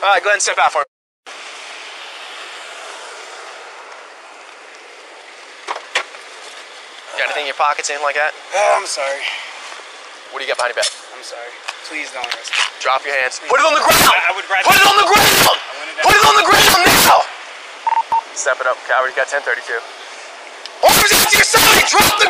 All right, go ahead and step out for me. Got anything in your pockets, anything like that? Oh, I'm sorry. What do you got behind your back? I'm sorry. Please don't arrest me. Drop your hands. Put it on the ground. I, would rather. Put it on the ground. Put it on the ground now. Step it up, coward. You got 1032. Arms out to your side. Drop the.